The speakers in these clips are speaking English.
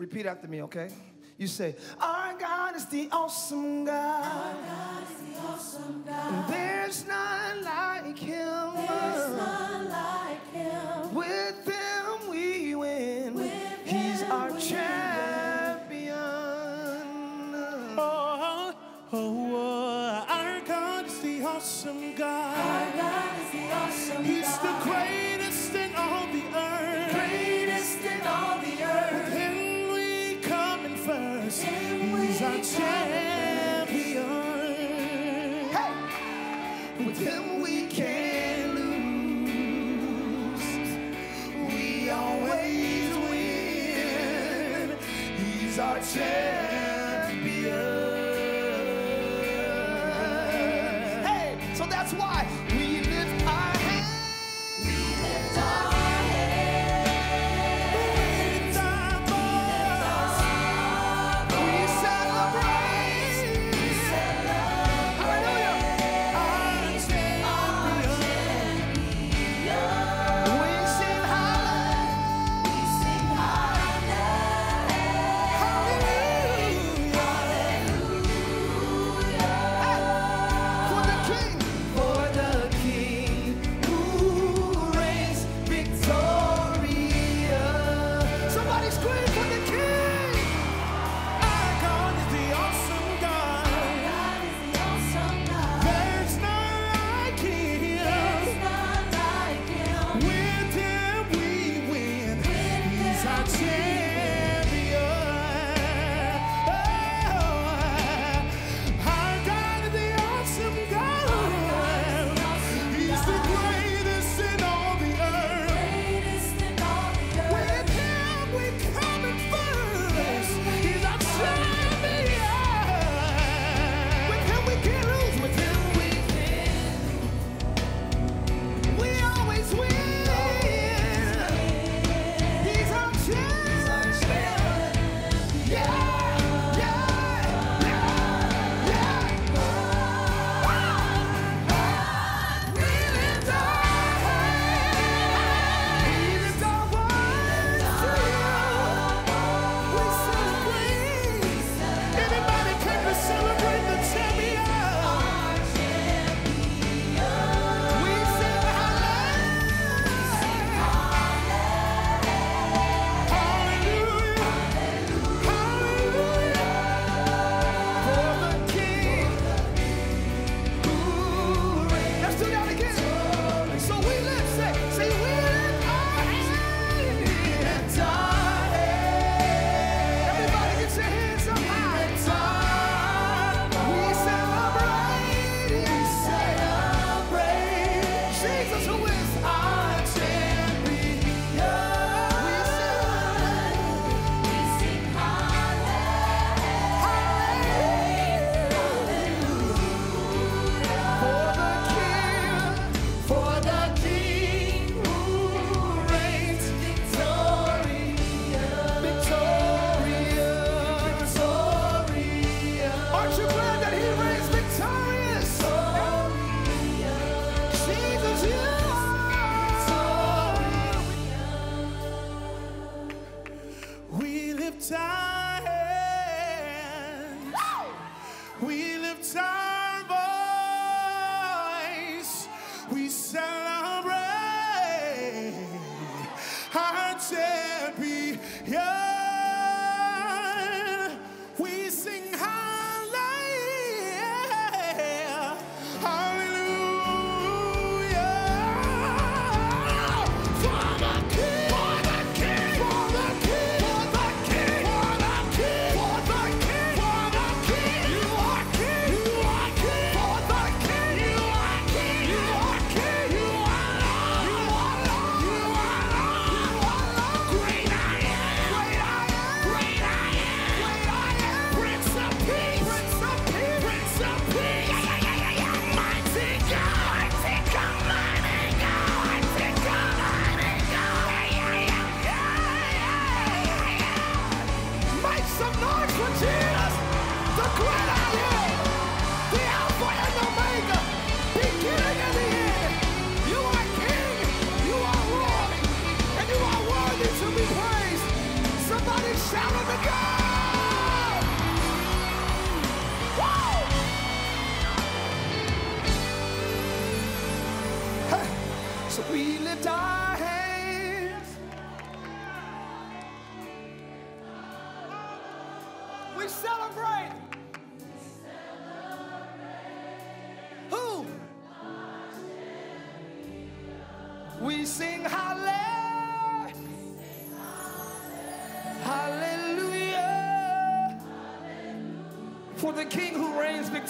Repeat after me, okay? You say, Our God is the awesome God. Our God is the awesome God. There's none like Him. There's none like Him. With Him we win. With He's our champion. That's why we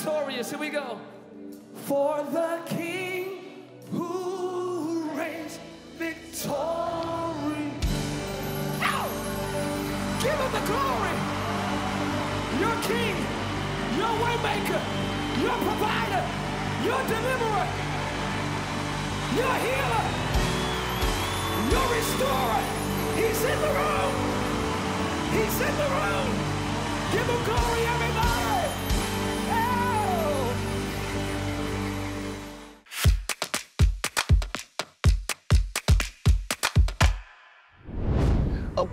victorious. Here we go. For the King who reigns victorious. Ow! Give him the glory. Your King, your waymaker, your provider, your deliverer, your healer, your restorer. He's in the room. He's in the room. Give him glory, everybody.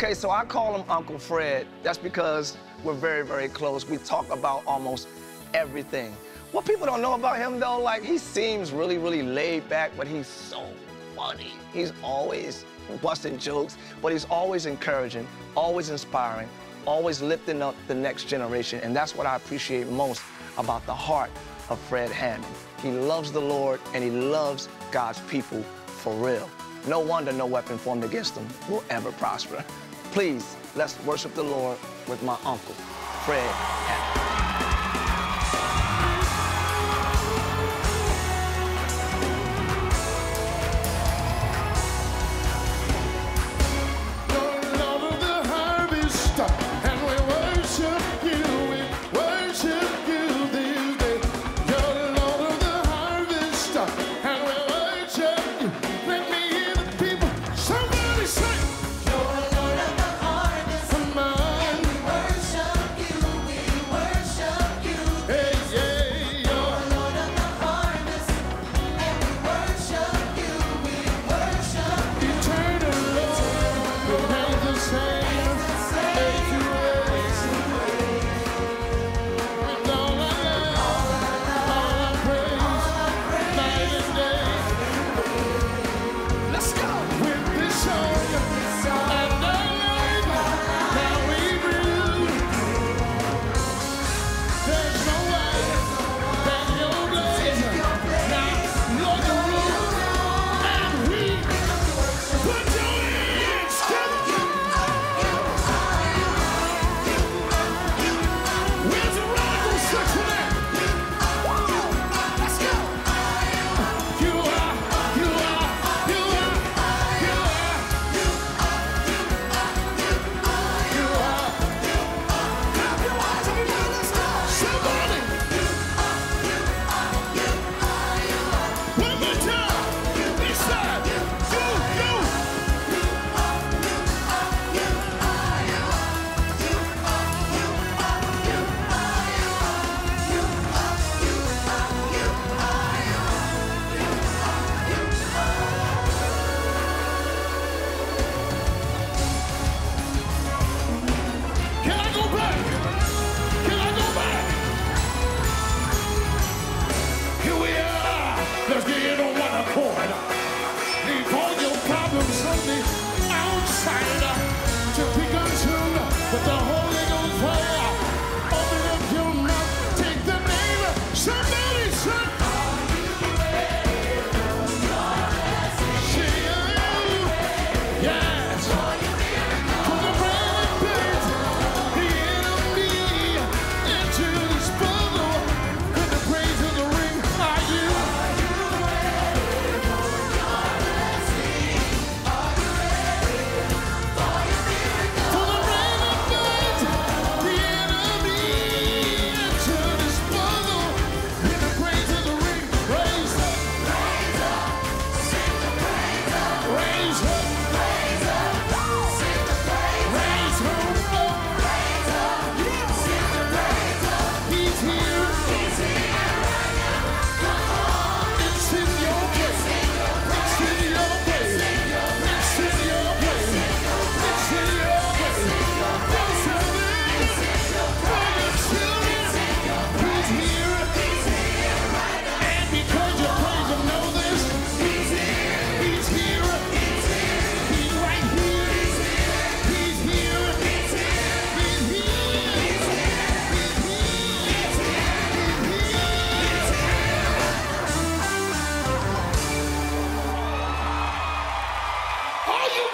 Okay, so I call him Uncle Fred. That's because we're very, very close. We talk about almost everything. What people don't know about him, though, like he seems really, really laid back, but he's so funny. He's always busting jokes, but he's always encouraging, always inspiring, always lifting up the next generation. And that's what I appreciate most about the heart of Fred Hammond. He loves the Lord and he loves God's people for real. No wonder no weapon formed against him will ever prosper. Please, let's worship the Lord with my uncle, Fred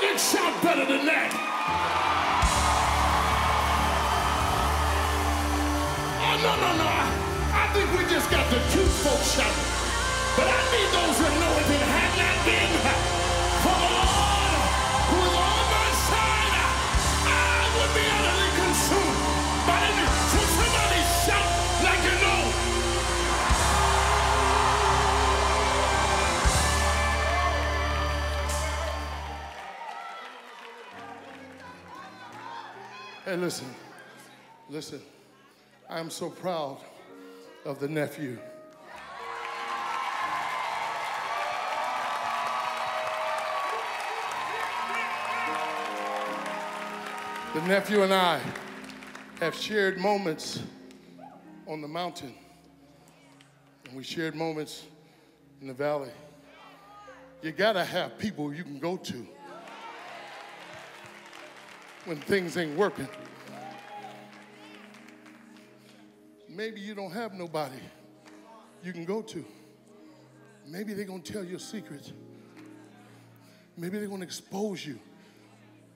can shout better than that. Oh, no, no, no. I, I think we just got the cute folks shouting. But I need those that know if had not been for the Listen, listen. I am so proud of the nephew. The nephew and I have shared moments on the mountain, and we shared moments in the valley. You gotta have people you can go to when things ain't working. Maybe you don't have nobody you can go to. Maybe they're gonna tell your secrets. Maybe they're gonna expose you.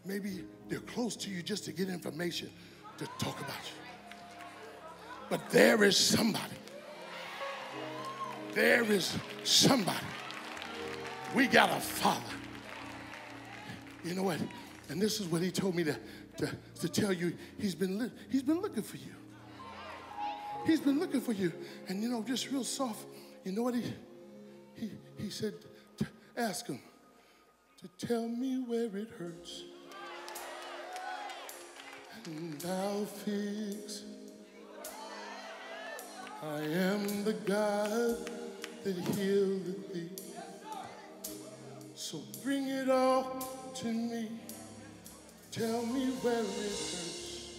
Maybe they're close to you just to get information to talk about you. But there is somebody. There is somebody. We got a father. You know what? And this is what he told me to, to, to tell you. He's been, li- he's been looking for you. He's been looking for you. And you know, just real soft, you know what he, he, he said? Ask him to tell me where it hurts. And I'll fix. I am the God that healed thee. So bring it all to me. Tell me where it hurts.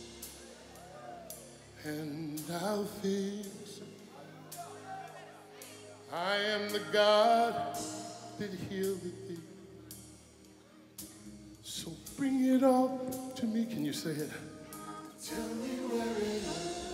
And I'll fix it. I am the God that healed thee. So bring it all to me. Can you say it? Tell me where it hurts.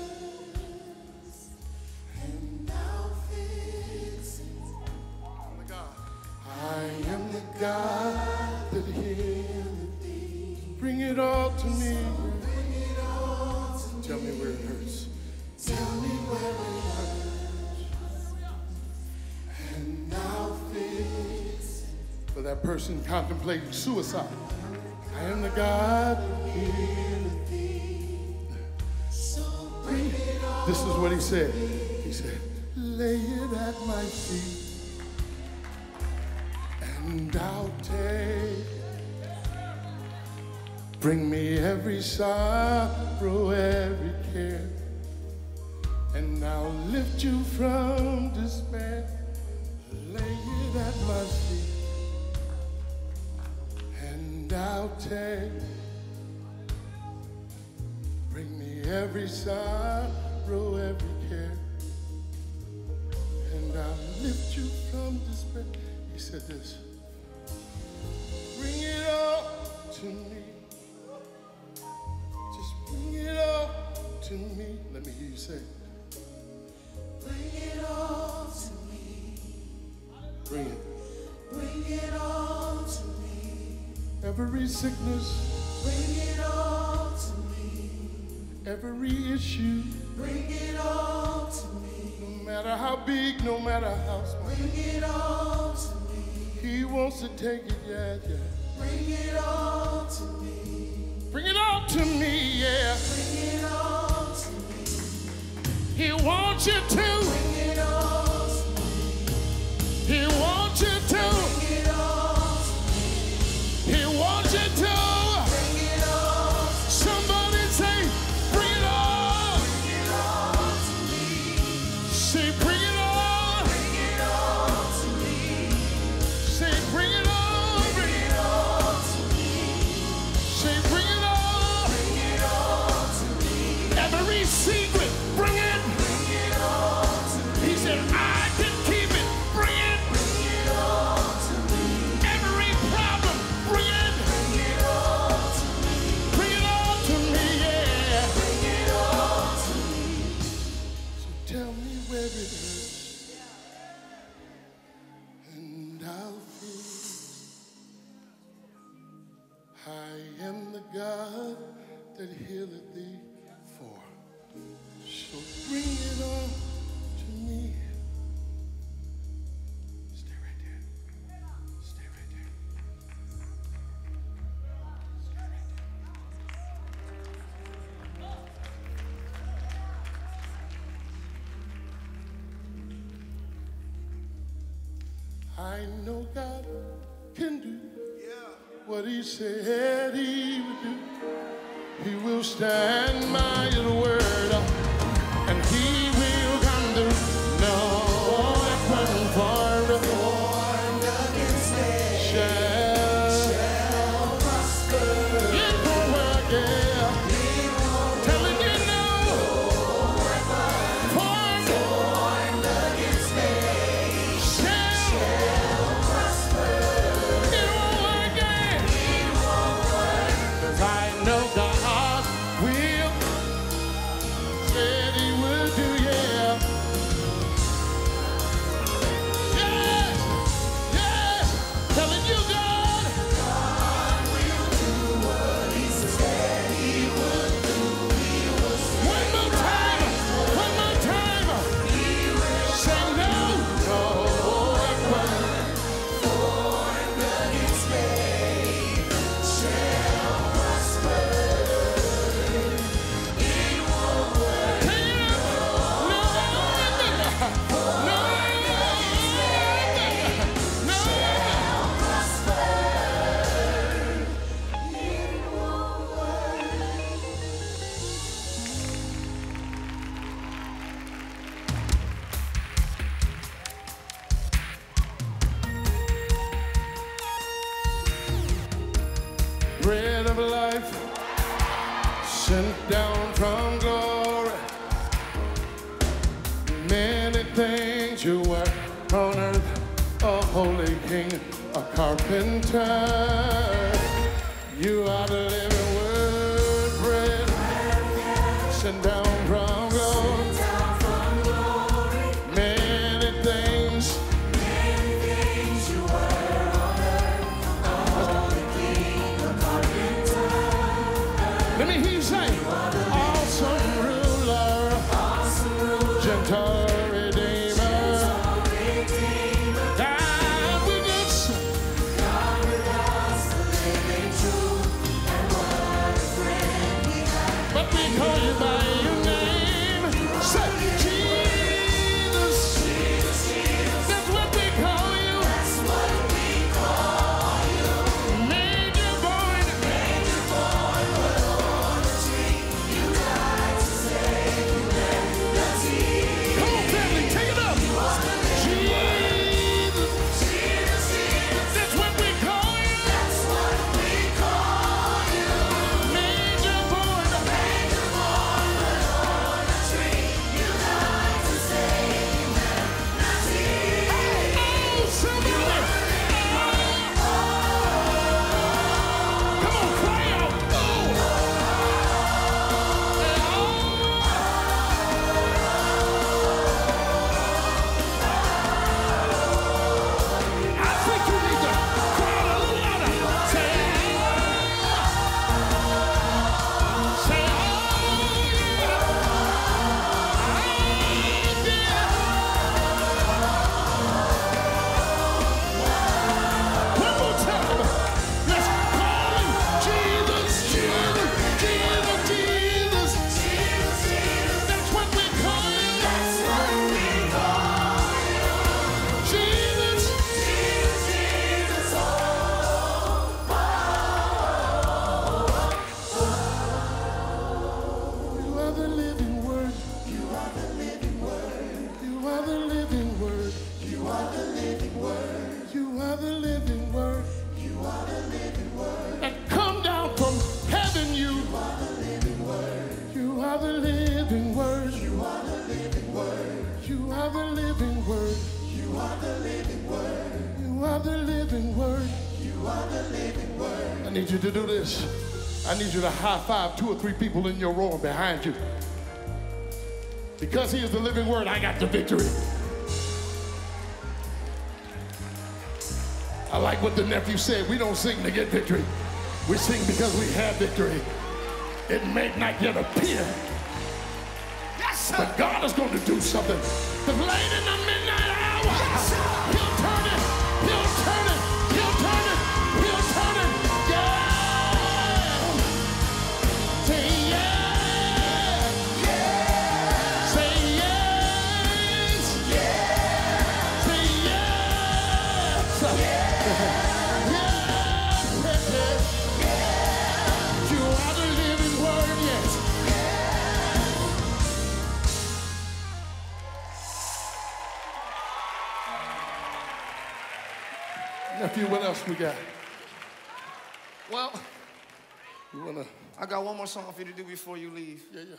Person contemplating suicide, I am the God that healeth thee. Bring it all. This is what he said. He said, lay it at my feet and I'll take. Bring me every sorrow, every care, and I'll lift you from take. Bring me every sorrow, every care, and I'll lift you from despair. He said this. Bring it all to me. Just bring it all to me. Let me hear you say. Every sickness, Bring it all to me. every issue, Bring it all to me. no matter how big, no matter how small. Bring it all to me. He wants to take it, yeah, yeah. Bring it all to me. Bring it all to me, yeah. Bring it all to me. He wants you to. Bring it all to me. He wants you to. Know God can do what He said He would do. He will stand by His earth, a holy king, a carpenter. You are the living word, bread sent down the living word. You are the living word. You are the living word. You are the living word. You are the living word. You are the living word. I need you to do this. I need you to high five two or three people in your row behind you. Because he is the living word, I got the victory. I like what the nephew said. We don't sing to get victory. We sing because we have victory. It may not yet appear. But God is going to do something. Because late in the midnight hour, else we got? Well, You wanna? I got one more song for you to do before you leave. Yeah, yeah.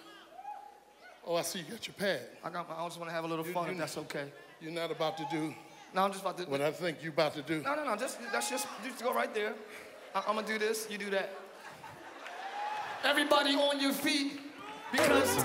Oh, I see you got your pad. I got. I just want to have a little You- fun you- if that's okay. You're not about to do No, I'm just about to. what I think you're about to do. No, no, no. Just that's just just go right there. I, I'm gonna do this. You do that. Everybody on your feet, because.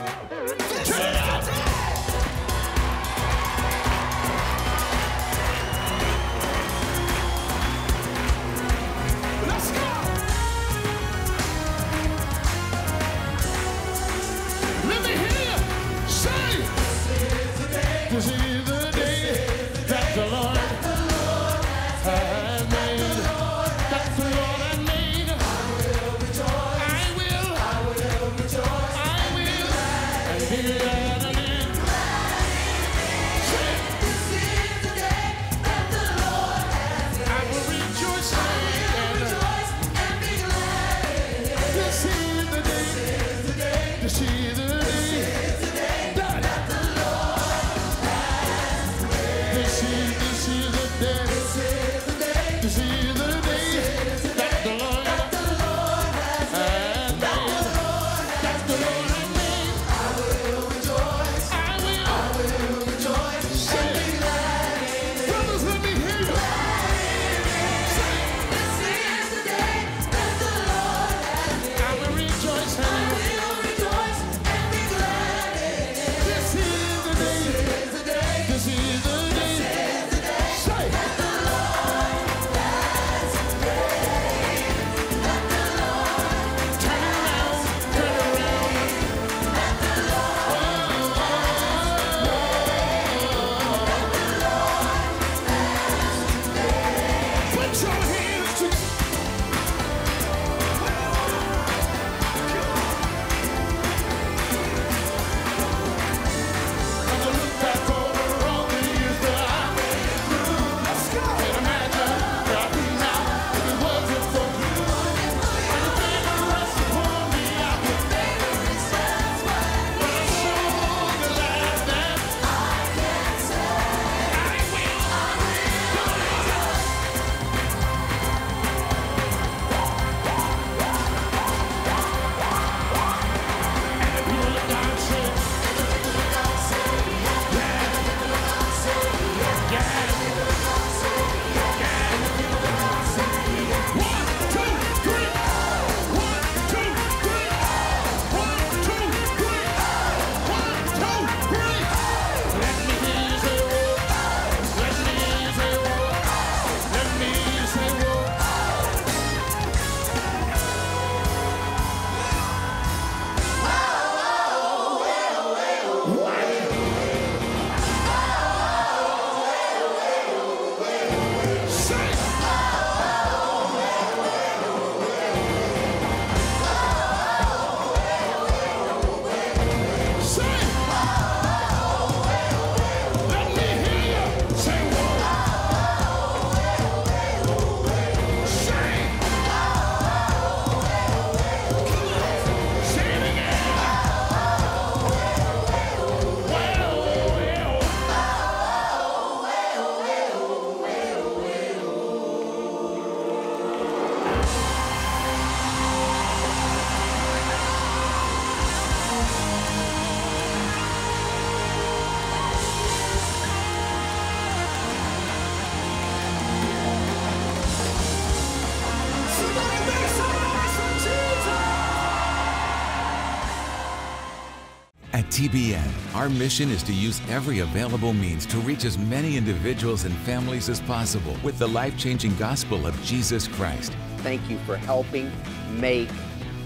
TBN, our mission is to use every available means to reach as many individuals and families as possible with the life changing gospel of Jesus Christ. Thank you for helping make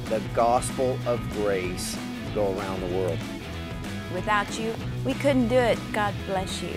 the gospel of grace go around the world. Without you, we couldn't do it. God bless you.